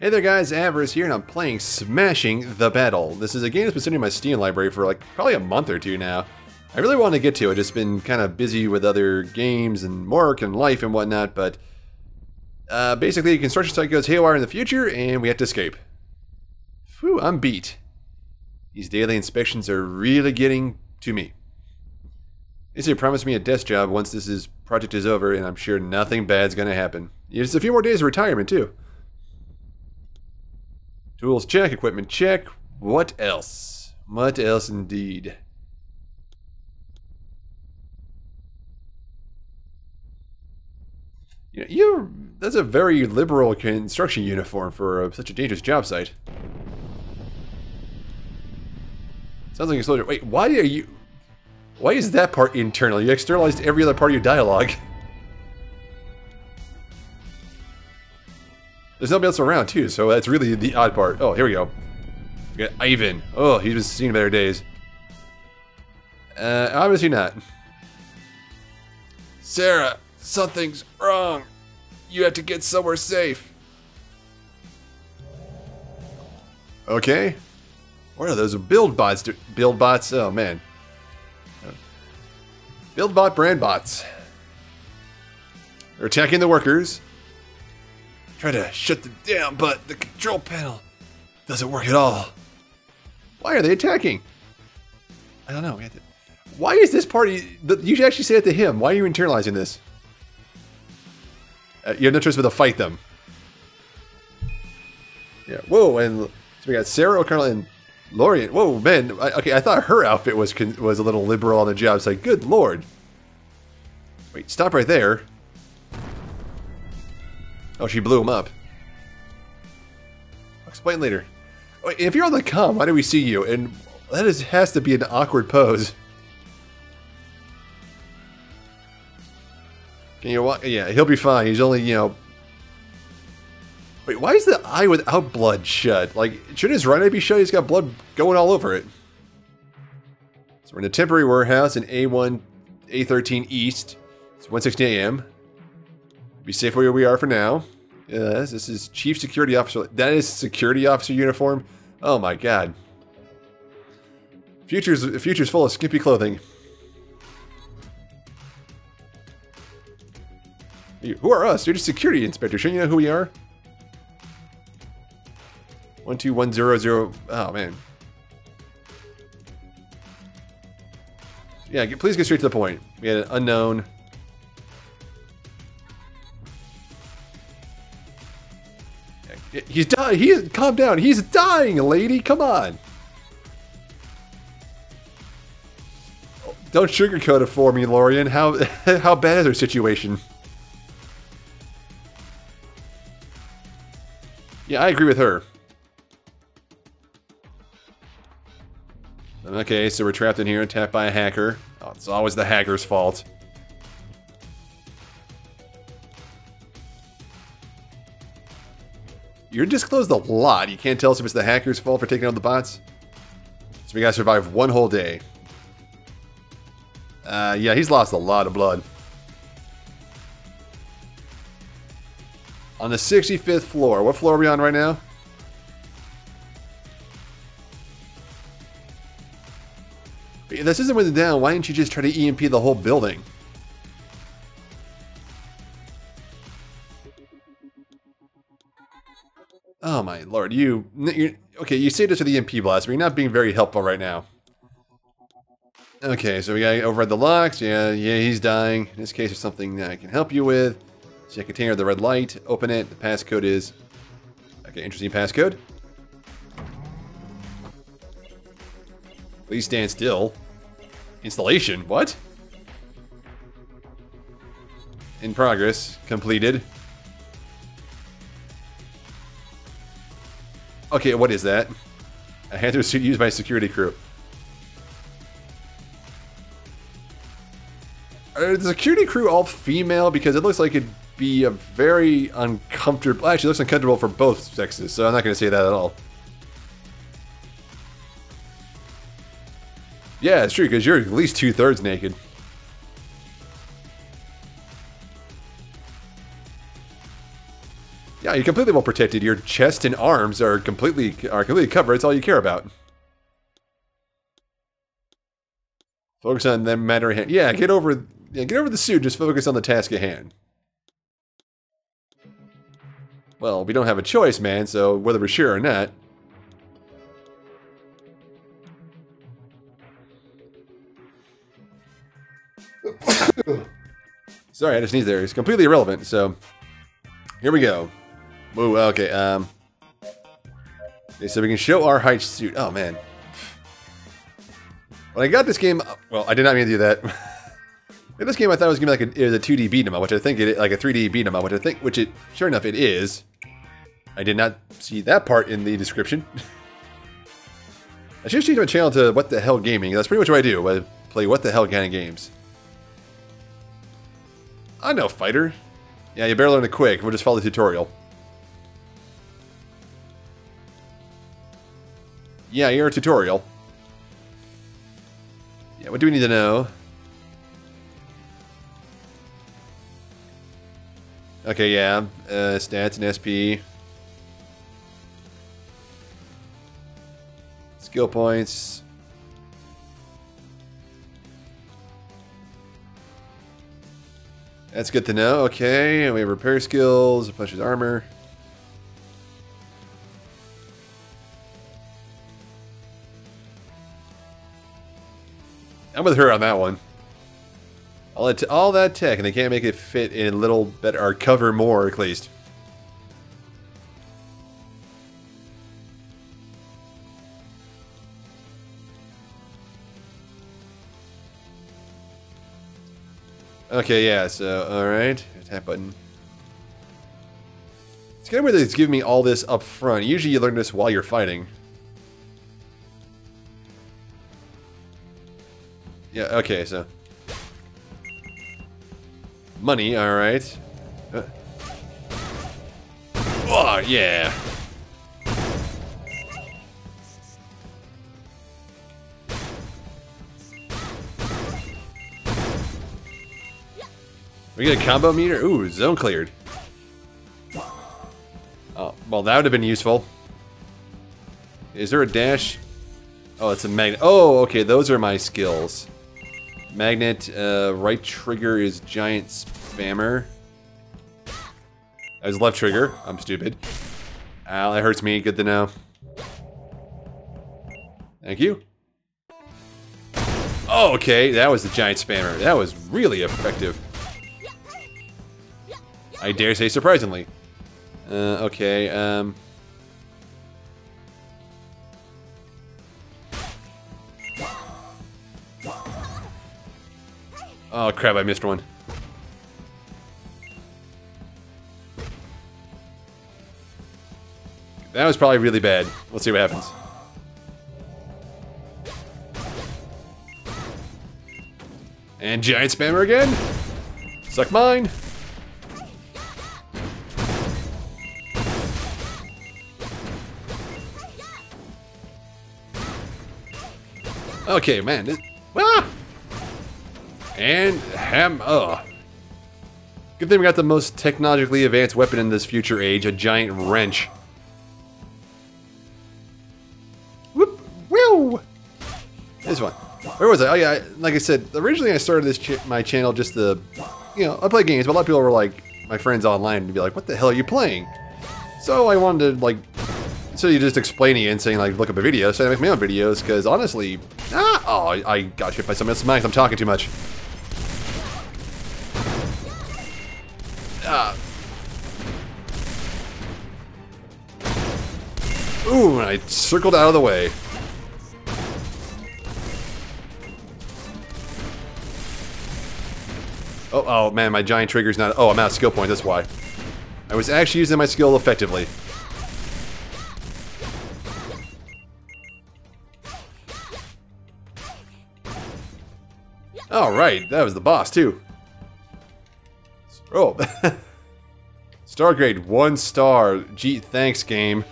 Hey there guys, Averis here, and I'm playing Smashing the Battle. This is a game that's been sitting in my Steam library for like probably a month or two now. I really wanted to get to it, just been kind of busy with other games and work and life and whatnot, but uh, basically construction site goes haywire in the future and we have to escape. Phew, I'm beat. These daily inspections are really getting to me. They say promised me a desk job once this is project is over, and I'm sure nothing bad's gonna happen. It's a few more days of retirement too. Tools check, equipment check. What else? What else indeed? You know, you that's a very liberal construction uniform for uh, such a dangerous job site. Sounds like a soldier. Wait, why are you... Why is that part internal? You externalized every other part of your dialogue. There's nobody else around, too, so that's really the odd part. Oh, here we go. We got Ivan. Oh, he's been seeing better days. Uh, obviously not. Sarah, something's wrong. You have to get somewhere safe. Okay. What are those? Build bots. Build bots. Oh, man. Build bot brand bots. They're attacking the workers. Try to shut them down, but the control panel doesn't work at all. Why are they attacking? I don't know. Why is this party? You should actually say it to him. Why are you internalizing this? Uh, you have no choice but to fight them. Yeah. Whoa, and so we got Sarah O'Connell and Lorian. Whoa, man. I, okay, I thought her outfit was was a little liberal on the job. It's like, good lord. Wait, stop right there. Oh, she blew him up. I'll explain later. If you're on the com, why do we see you? And that is has to be an awkward pose. Can you walk? Yeah, he'll be fine. He's only, you know... Wait, why is the eye without blood shut? Like, shouldn't his right eye be shut? He's got blood going all over it. So we're in a temporary warehouse in A1, A13 East. It's 1.16 a.m. Be safe where we are for now. Yes, this is Chief Security Officer. That is Security Officer uniform? Oh my god. Future's, future's full of skimpy clothing. Who are us? You're just security inspector. Shouldn't you know who we are? One two one zero zero. Oh man. Yeah, please get straight to the point. We had an unknown. He's dying. He's calm down. He's dying, lady. Come on. Don't sugarcoat it for me, Lorian. How how bad is her situation? Yeah, I agree with her. Okay, so we're trapped in here, attacked by a hacker. Oh, it's always the hacker's fault. You're disclosed a lot. You can't tell us if it's the hacker's fault for taking out the bots. So we gotta survive one whole day. Uh, yeah, he's lost a lot of blood. On the 65th floor. What floor are we on right now? If this isn't went down, why didn't you just try to EMP the whole building? My lord, you... okay, you say this with the MP blast, but you're not being very helpful right now. Okay, so we gotta override the locks. Yeah, yeah, he's dying. In this case, there's something that I can help you with. See a container, the red light, open it, the passcode is... Okay, interesting passcode. Please stand still. Installation, what? In progress, completed. Okay, what is that? A Hunter suit used by security crew. Are the security crew all female? Because it looks like it'd be a very uncomfortable... Actually, looks uncomfortable for both sexes, so I'm not going to say that at all. Yeah, it's true, because you're at least two-thirds naked. You're completely well protected. Your chest and arms are completely are completely covered. It's all you care about. Focus on the matter at hand. Yeah, get over yeah, get over the suit. Just focus on the task at hand. Well, we don't have a choice, man, so whether we're sure or not. Sorry, I just sneezed there. It's completely irrelevant, so here we go. Whoa, okay, um... Okay, so we can show our height suit. Oh, man. When I got this game... Well, I did not mean to do that. In this game, I thought it was going to be like a, it was a 2D beat 'em up, which I think it like a 3D beat 'em up, which I think, which it, sure enough, it is. I did not see that part in the description. I should change my channel to What the Hell Gaming. That's pretty much what I do. I play What the Hell kind of games. I know, fighter. Yeah, you better learn it quick. We'll just follow the tutorial. Yeah, you're a tutorial. Yeah, what do we need to know? Okay, yeah. Uh, stats and SP. Skill points. That's good to know. Okay, we have repair skills, punches armor. I'm with her on that one. All that, all that tech, and they can't make it fit in a little better, or cover more at least. Okay, yeah, so, alright. Tap button. It's kind of weird that it's giving me all this up front. Usually you learn this while you're fighting. Yeah, okay, so... Money, alright. Uh. Oh, yeah. We get a combo meter? Ooh, zone cleared. Oh, well, that would have been useful. Is there a dash? Oh, it's a magnet. Oh, okay, those are my skills. Magnet, uh, right trigger is giant spanner. As left trigger. I'm stupid. Ow, that hurts me. Good to know. Thank you. Oh, okay, that was the giant spanner. That was really effective. I dare say surprisingly. Uh, okay, um... Oh crap, I missed one. That was probably really bad. Let's see what happens. And giant spanner again? Suck mine! Okay, man. Ah! And ham. Oh. Good thing we got the most technologically advanced weapon in this future age, a giant wrench. Whoop! Woo! This one. Where was I? Oh yeah, like I said, originally I started this ch my channel just to, you know, I play games, but a lot of people were like, my friends online, to be like, what the hell are you playing? So I wanted to like so you just explaining it and saying like, look up a video, so I make my own videos, because honestly, ah, oh, I, I got hit by something else's mic, I'm talking too much. I circled out of the way. Oh, oh man, my giant trigger's not, oh, I'm out of skill point, that's why. I was actually using my skill effectively. All right, that was the boss too. Oh, star grade one star. Gee, thanks game.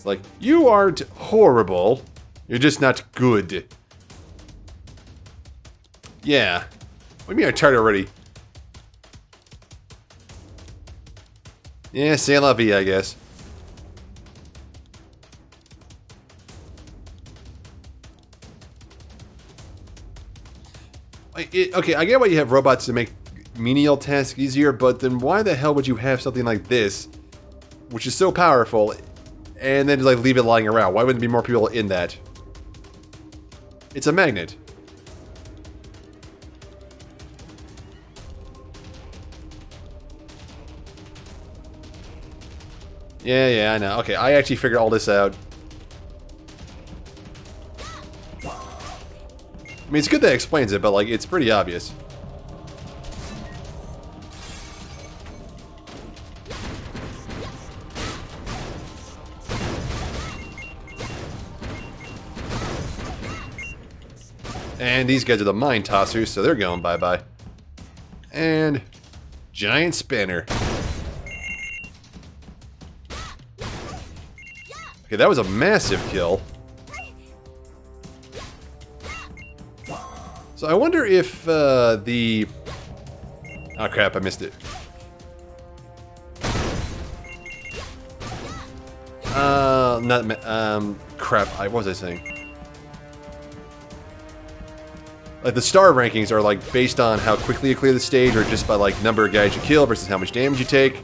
It's like you aren't horrible. You're just not good. Yeah. What do you mean I tried already? Yeah, c'est la vie, I guess. It, okay, I get why you have robots to make menial tasks easier, but then why the hell would you have something like this, which is so powerful, and then just like leave it lying around? Why wouldn't there be more people in that? It's a magnet. Yeah, yeah, I know. Okay, I actually figured all this out. I mean, it's good that it explains it, but like, it's pretty obvious. And these guys are the mine tossers, so they're going bye-bye. And giant spinner. Okay, that was a massive kill. So I wonder if uh, the... Oh crap, I missed it. Uh, not... Um, crap, I, what was I saying? Like, the star rankings are, like, based on how quickly you clear the stage or just by, like, number of guys you kill versus how much damage you take.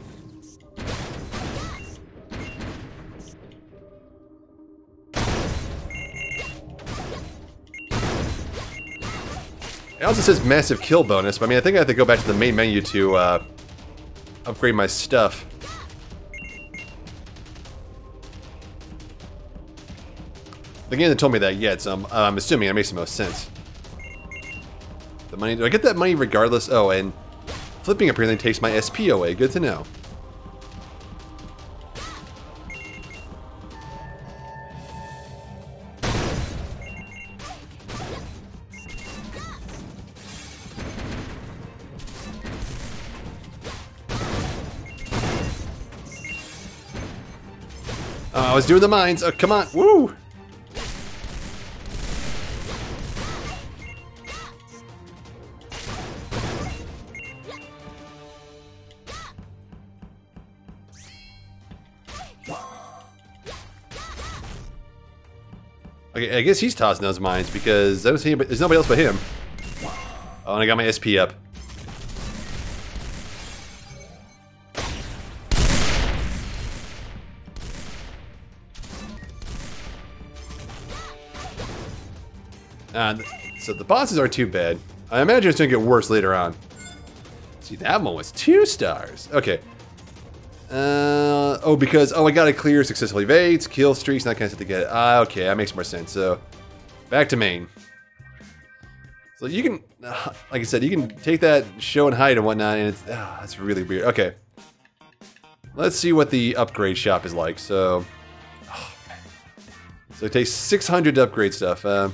It also says massive kill bonus, but I mean, I think I have to go back to the main menu to uh, upgrade my stuff. The game that told me that yet, so I'm, I'm assuming it makes the most sense. The money, do I get that money regardless? Oh, and flipping apparently takes my SP away. Good to know. Oh, I was doing the mines. Oh, come on. Woo! Okay, I guess he's tossing those mines because I don't see anybody, there's nobody else but him. Oh, and I got my SP up. Uh, so the bosses aren't too bad. I imagine it's gonna get worse later on. See, that one was two stars. Okay. Uh, oh, because, oh, I gotta clear successful evades, kill streaks, and that kind of stuff to get it. Ah, okay, that makes more sense. So, back to main. So you can, like I said, you can take that show and hide and whatnot, and it's, ah, that's really weird. Okay. Let's see what the upgrade shop is like. So, oh, so it takes 600 to upgrade stuff. Uh,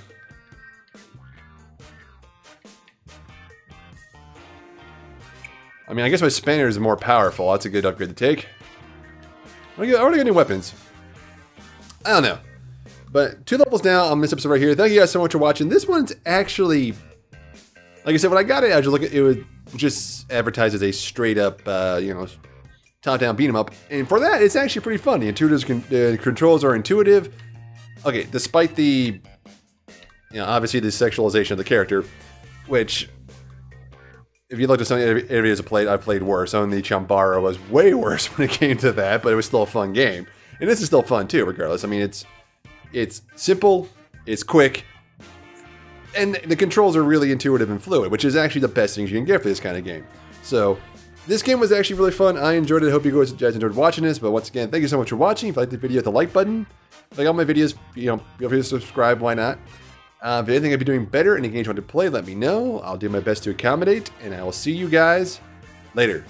I mean, I guess my spanner is more powerful. That's a good upgrade to take. I already got new weapons. I don't know. But two levels down on this episode right here. Thank you guys so much for watching. This one's actually, like I said, when I got it, I just look at it was just advertised as a straight up, uh, you know, top down beat 'em up. And for that, it's actually pretty fun. The intuitive uh, controls are intuitive. Okay, despite the, you know, obviously the sexualization of the character, which if you look at some areas I played, I played worse. Onechanbara was way worse when it came to that, but it was still a fun game. And this is still fun too, regardless. I mean, it's it's simple, it's quick, and the controls are really intuitive and fluid, which is actually the best things you can get for this kind of game. So this game was actually really fun. I enjoyed it. I hope you guys enjoyed watching this. But once again, thank you so much for watching. If you liked the video, hit the like button. Like all my videos, you know, feel free to subscribe. Why not? Uh, if anything I'd be doing better in a game you want to play, let me know. I'll do my best to accommodate, and I will see you guys later.